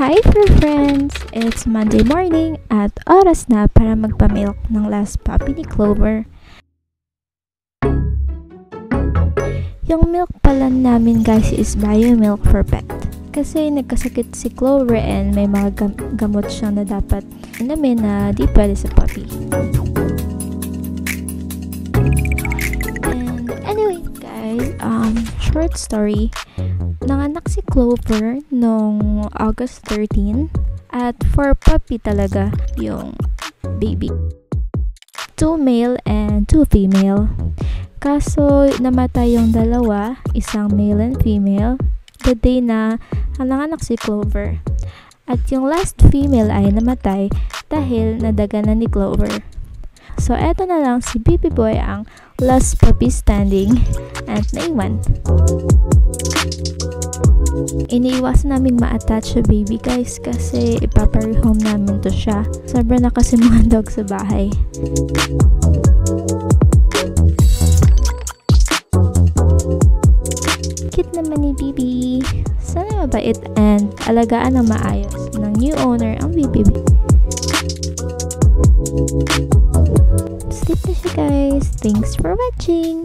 Hi for friends! It's Monday morning at oras na para magpamilk ng last puppy ni Clover. Yung milk pala namin guys is Bio Milk for Pet. Kasi nagkasakit si Clover and may mga gam- gamot siyang na dapat namin na di pwede sa puppy. And anyway guys, um, short story. Nanganak si Clover nung August 13 at for puppy talaga yung baby. Two male and two female. Kaso namatay yung dalawa, isang male and female, the day na nanganak si Clover. At yung last female ay namatay dahil nadaganan ni Clover. So eto na lang si Baby Boy ang last puppy standing at naiwan. Iniiwasan namin ma-attach sa baby guys kasi ipapare-home namin to siya. Sobra na kasi mga dog sa bahay. Cute naman ni Bibi. Sana mabait and alagaan ng maayos ng new owner ang Bibi. Sleep na siya guys. Thanks for watching!